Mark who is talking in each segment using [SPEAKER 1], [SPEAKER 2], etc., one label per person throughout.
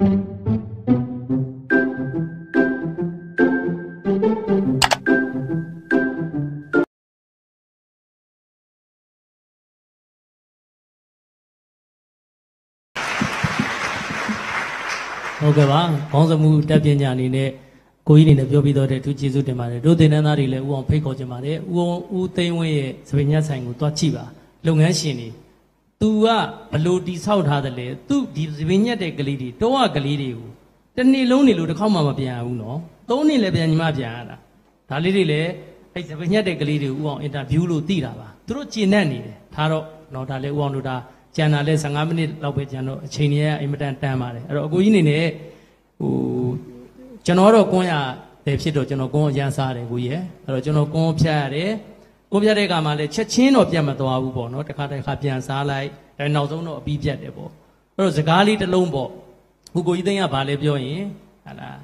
[SPEAKER 1] ဟုတ်ကဲ့ပါခေါင်းစမှုတက်ပညာအနေနဲ့ကိုကြီးအနေနဲ့ပြောပြီးတော့တဲ့သူကျေးဇူးတင်ပါတယ်တို့တင်နန်းသားတွေလည်းဦးအောင်ဖိတ်ခေါ်ခြင်းပါတယ်ဦးအောင်ဦးသိန်းဝင်းရဲ့သပင်ညက်ဆိုင်ကိုတွားကြည့်ပါလုပ်ငန်းရှင်တွေ သူကဘလို့တိဆောက်ထားတယ်လေသူဒီသပင်ညက်တဲ့ကလေးတွေတောကကလေးတွေကိုတစ်နေ့လုံးနေလို့တစ်ခေါက်မှမပြန်ဘူးနော်သုံးနေ့လည်းပြန်ညီမပြန်ရတာဒါလေးတွေလည်းအဲ့သပင်ညက်တဲ့ကလေးတွေဦးအောင်အင်တာဗျူးလို့သိတာပါသူတို့ကျင်တတ်နေတယ်ဒါတော့တော့ဒါလည်းဦးအောင်တို့ဒါကျန်တာလဲ15မိနစ်လောက်ပဲကျန်တော့အချိန်ကြီးကအင်မတန်တန်ပါတယ်အဲ့တော့အကိုကြီးအနေနဲ့ဟိုကျွန်တော်တော့ကွန်းရတယ်ဖြစ်တော့ကျွန်တော်ကွန်းအရန်စားတယ်ကိုကြီးရဲ့အဲ့တော့ကျွန်တော်ကွန်းဖြတ်ရတယ် ကွန်းဖြတ်တဲ့အခါမှာလဲချက်ချင်းတော့ပြတ်မသွားဘူးပေါ့နော်တစ်ခါတစ်ခါပြန်စားလိုက်အဲနောက်ဆုံးတော့အပြီးပြတ်တယ်ပေါ့အဲ့တော့စကားလေးတစ်လုံးပေါ့ဟိုကိုကြီးသိန်းကဘာလဲပြောရင်ဟာလား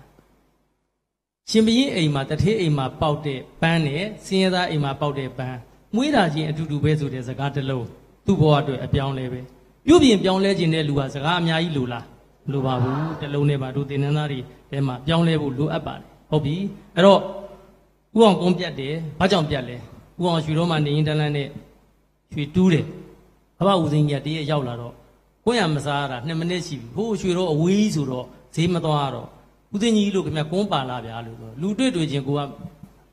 [SPEAKER 1] ရှင်ဘရင်အိမ်မှာတထေးအိမ်မှာပေါက်တဲ့ပန်းနဲ့စင်းရသားအိမ်မှာပေါက်တဲ့ပန်းမွေးတာချင်းအတူတူပဲဆိုတဲ့စကားတစ်လုံးသူ့ဘဝအတွက်အပြောင်းလဲပဲပြုပြင်ပြောင်းလဲခြင်းတဲ့လူကစကားအများကြီးလိုလားမလိုပါဘူးတစ်လုံးနဲ့ပါတို့တင်နန်းသားတွေထဲမှာပြောင်းလဲဖို့လိုအပ်ပါတယ်ဟုတ်ပြီအဲ့တော့ဥအောင်ကုန်းပြတ်တယ်ဘာကြောင့်ပြတ်လဲ ဥအောင်ရွှေတော်မှာနေရင်တန်းလန်းနဲ့ရွှေတူးတယ်အဘဦးစင်းကြီးကတည်းကရောက်လာတော့ကိုယ်ရမစားရတာ2မိနစ်ရှိပြီဟိုးရွှေတော်အဝေးဆိုတော့ဈေးမသွားတော့ဦးစင်းကြီးလို့ခင်ဗျကွန်းပါလာဗျာလို့ဆိုလူတွေ့တွေ့ချင်းကိုက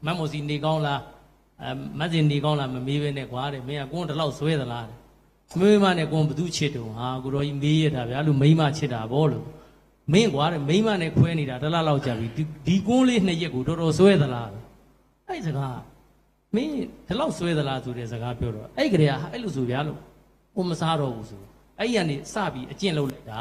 [SPEAKER 1] မတ်မော်စီနေကောင်းလားအဲမတ်စင်နေကောင်းလားမမေးပဲနဲ့ကွာတဲ့မင်းကကွန်းတလောက်ဆွဲသလားတဲ့မင်းမနဲ့ကွန်းဘသူချစ်တုံဟာကိုတော်ကြီးမေးရတာဗျာလို့မိမချစ်တာဗောလို့မင်းကွာတဲ့မိမနဲ့ခွဲနေတာတလားလောက်ကြာပြီဒီဒီကွန်းလေးနှစ်ရက်ကိုတော်တော်ဆွဲသလားအဲ့စကား မင်းဒီလောက်ဆွဲသလားဆိုတဲ့စကားပြောတော့အဲ့ကလေးကအဲ့လိုဆိုဗျာလို့ကိုမစားတော့ဘူးဆိုအဲ့ဒီကနေစပြီးအကျင့်လုပ်လိုက်တာ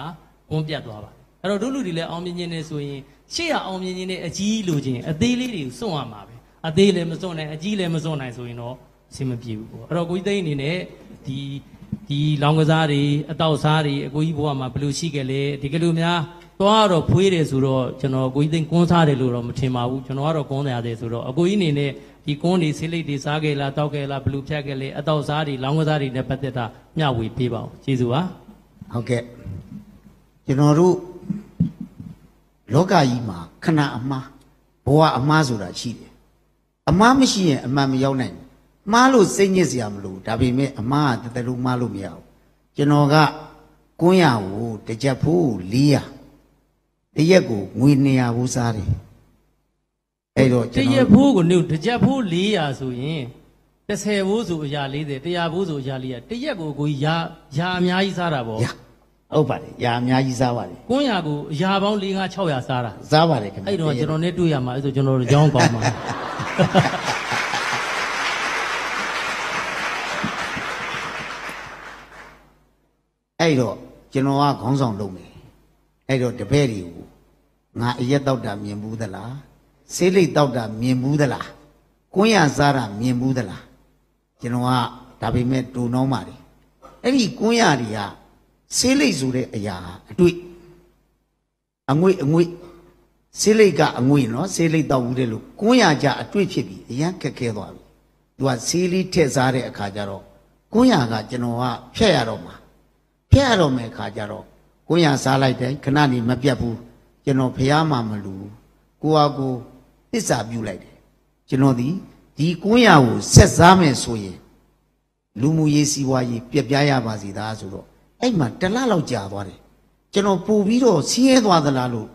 [SPEAKER 1] ကွန်းပြတ်သွားပါအဲ့တော့တို့လူတွေလည်းအောင်မြင်ခြင်းနဲ့ဆိုရင်ရှေ့ရအောင်မြင်ခြင်းနဲ့အကြီးလိုခြင်းအသေးလေးတွေကိုစွန့်ရမှာပဲအသေးလည်းမစွန့်နိုင်အကြီးလည်းမစွန့်နိုင်ဆိုရင်တော့အဆင်မပြေဘူးပေါ့အဲ့တော့ကိုကြီးသိန်းအနေနဲ့ဒီ ဒီလောင်ကစားတွေအတောက်စားတွေအကိုကြီးဘဝမှာဘယ်လိုရှိခဲ့လဲဒီကလူများသွားတော့ဖွေးတယ်ဆိုတော့ကျွန်တော်ကိုကြီးသိန်းကွန်းစားတယ်လို့တော့မထင်ပါဘူးကျွန်တော်ကတော့ကွန်းရတယ်ဆိုတော့အကိုကြီးအနေနဲ့ဒီကွန်းတွေဆေးလိပ်တွေစားခဲ့လားတောက်ခဲ့လားဘယ်လိုဖြတ်ခဲ့လဲအတောက်စားတွေလောင်ကစားတွေနဲ့ပတ်သက်တာမျှဝေပေးပါဦးကျေးဇူးပါ
[SPEAKER 2] ဟုတ်ကဲ့ကျွန်တော်တို့လောကကြီးမှာခဏအမှားဘဝအမှားဆိုတာရှိတယ်အမှားမရှိရင်အမှန်မရောက်နိုင်ဘူး မှားလို့စိတ်ညစ်စရာမလိုဘူးဒါပေမဲ့အမှားကတသက်လုံးမှားလို့မရဘူးကျွန်တော်ကကွန်းရကိုတစ်ကြက်ဖိုး400တရက်ကိုငွေ200ဘူးစားတယ်အဲ့တော့
[SPEAKER 1] တ
[SPEAKER 2] ကျွန်
[SPEAKER 1] ရက်
[SPEAKER 2] တော်
[SPEAKER 1] ဖိုးကိုနေတစ်ချက်ဖိုး400ဆိုရင်30ဘိုးဆိုအရာ40 100ဘိုးဆိုအရာ400တရက်ကိုကိုကြီးရာရာအများကြီးစားတာပေါ့
[SPEAKER 2] ရဟုတ်ပါတယ်ရာအများကြီးစားပါတယ်
[SPEAKER 1] ကွန်းရာကိုအရာပေါင်း4 5 600စားတာ
[SPEAKER 2] စားပါတယ်ခင်ဗျ
[SPEAKER 1] အဲ့တော့ကျွန်တော်နဲ့တွေ့ရမှာအဲ့ဆိုကျွန်တော်တို့ကြောင်းကောင်းမှာ
[SPEAKER 2] အဲ့တော့ကျွန်တော်ကခေါင်းဆောင်လုပ်မယ်အဲ့တော့တပည့်တွေကိုငါအရက်တောက်တာမြင်ဘူးသလားဆေးလိပ်တောက်တာမြင်ဘူးသလားကွန်းရစားတာမြင်ဘူးသလားကျွန်တော်ကဒါပေမဲ့တူနှောင်းပါတယ်အဲ့ဒီကွန်းရတွေကဆေးလိပ်ဆိုတဲ့အရာအတွေ့အငွေ့အငွေ့ဆေးလိပ်ကအငွေ့နော်ဆေးလိပ်တောက်ဘူးတဲ့လို့ကွန်းရကြအတွေ့ဖြစ်ပြီးအရန်ခက်ခဲသွားပြီသူကဆေးလေးထည့်စားတဲ့အခါကျတော့ကွန်းရကကျွန်တော်ကဖြတ်ရတော့မှာ ဖျက်ရတော့မယ်ခါကြတော့ကိုရစားလိုက်တယ်ခဏနေမပြတ်ဘူးကျွန်တော်ဖះမှမလူကိုဟာကိုသစ္စာပြုလိုက်တယ်ကျွန်တော်ဒီဒီကိုရကိုဆက်စားမယ်ဆိုရင်လူမှုရေးစီးပွားရေးပြက်ပြားရပါစီသားဆိုတော့အဲ့မှာတစ်လလောက်ကြာသွားတယ်ကျွန်တော်ပို့ပြီးတော့ဆင်းရဲသွားသလားလို့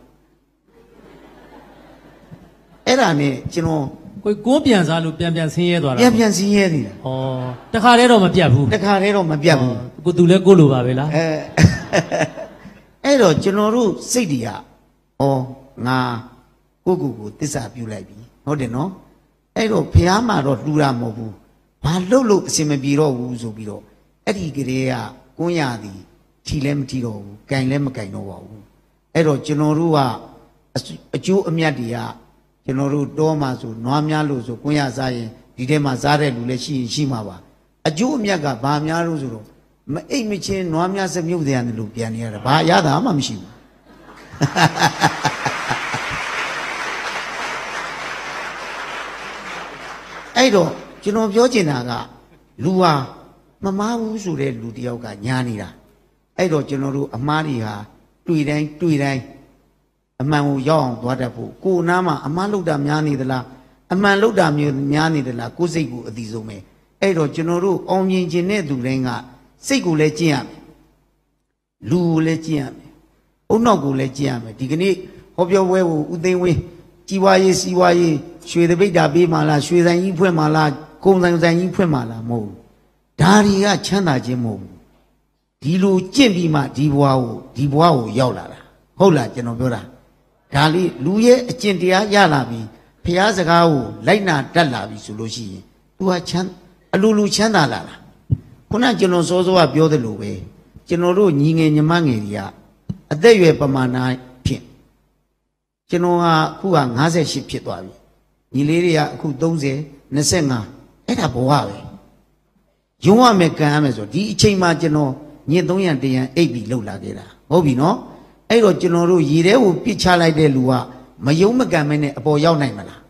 [SPEAKER 2] အဲ့ဒါနဲ့ကျွန်တော်
[SPEAKER 1] ကိုကွန်းပြန်စားလို့ပြန်ပြန်ဆင်းရဲသွားတာ
[SPEAKER 2] ပြန်ပြန်ဆင်းရဲနေတာ
[SPEAKER 1] ဩတခါတည်းတော့မပြတ်ဘူး
[SPEAKER 2] တခါတည်းတော့မပြတ်ဘူး
[SPEAKER 1] ကိုသူလည်းကိုလိုပါပဲလား
[SPEAKER 2] အဲအဲ့တော့ကျွန်တော်တို့စိတ်တွေကဩငါကိုယ့်ကိုယ်ကိုတစ္ဆာပြုလိုက်ပြီဟုတ်တယ်နော်အဲ့တော့ဖះမှာတော့လှူတာမဟုတ်ဘူးဘာလှုပ်လို့အစင်မပြေတော့ဘူးဆိုပြီးတော့အဲ့ဒီကလေးကကွန်းရသည်ထီလည်းမထီတော့ဘူးကင်လည်းမကင်တော့ပါဘူးအဲ့တော့ကျွန်တော်တို့ကအစအကျိုးအမြတ်တွေက ကျွန်တော်တို့တောမှာဆိုနွားများလို့ဆိုကွန်းရစားရင်ဒီထဲမှာစားတဲ့လူလည်းရှိရင်ရှိမှာပါအကျိုးအမြတ်ကဘာများလို့ဆိုတော့မအိတ်မချင်းနွားများစမြုပ်တယ်လို့ပြန်နေရတာဘာအရသာမှမရှိဘူးအဲ့တော့ကျွန်တော်ပြောချင်တာကလူဟာမမားဘူးဆိုတဲ့လူတစ်ယောက်ကညာနေတာအဲ့တော့ကျွန်တော်တို့အမားတွေဟာတွေ့တိုင်းတွေ့တိုင်း အမှန်ကိုရောက်အောင်သွားတတ်ဖို့ကိုယ်နားမှာအမှားလုပ်တာများနေသလားအမှန်လုပ်တာမျိုးများနေသလားကိုယ်စိတ်ကိုအတိဆုံးပဲအဲ့တော့ကျွန်တော်တို့အောင်မြင်ခြင်းတဲ့သူတိုင်းကစိတ်ကိုလည်းကျင့်ရမယ်လူကိုလည်းကျင့်ရမယ်အုံနောက်ကိုလည်းကျင့်ရမယ်ဒီကနေ့ဟောပြောပွဲကိုဥသိမ်းဝင်းကြီးပွားရေးစီးပွားရေးရွှေတပိတ်တာပေးမှလားရွှေဆိုင်ကြီးဖွင့်မှလားကုန်ဆိုင်ဆိုင်ကြီးဖွင့်မှလားမဟုတ်ဘူးဒါတွေကချမ်းသာခြင်းမဟုတ်ဘူးဒီလိုကြင့်ပြီးမှဒီဘဝကိုဒီဘဝကိုရောက်လာတာဟုတ်လားကျွန်တော်ပြောတာ ဒါလေးလူရဲ့အကျင့်တရားရလာပြီဖះစကားကိုလိုက်နာတတ်လာပြီဆိုလို့ရှိရင် तू ဟာချမ်းအလိုလိုချမ်းသာလာလားခုနကျွန်တော်စောစောကပြောသလိုပဲကျွန်တော်တို့ညီငယ်ညီမငယ်တွေကအသက်အရွယ်ပမာဏဖြင့်ကျွန်တော်ကအခုက58ဖြစ်သွားပြီညီလေးတွေကအခု30 25အဲ့ဒါဘဝပဲယုံရမယ်ကံရမယ်ဆိုဒီအချိန်မှကျွန်တော်ညစ်300 100အိပ်ပြီးလှုပ်လာခဲ့တာဟုတ်ပြီနော် အဲ့တော့ကျွန်တော်တို့ရေထဲကိုပြစ်ချလိုက်တဲ့လူကမယုံမကံမဲနဲ့အပေါ်ရောက်နိုင်မလား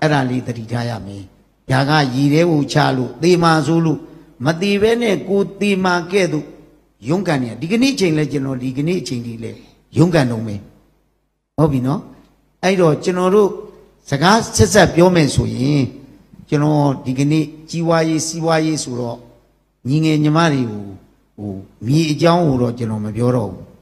[SPEAKER 2] အဲ့ဒါလေးသတိထားရမယ်ဒါကရေထဲကိုချလို့သေမာဆိုလို့မသေးဘဲနဲ့ကိုသေမာခဲ့သူယုံကံနေဒီကနေ့အချိန်လဲကျွန်တော်ဒီကနေ့အချိန်ဒီလဲယုံကံတော့မယ်ဟုတ်ပြီနော်အဲ့တော့ကျွန်တော်တို့စကားဆက်ဆက်ပြောမယ်ဆိုရင်ကျွန်တော်ဒီကနေ့ကြီးဝါရေးစီးပွားရေးဆိုတော့ညီငယ်ညီမတွေကိုဟိုမြေအကြောင်းကိုတော့ကျွန်တော်မပြောတော့ဘူး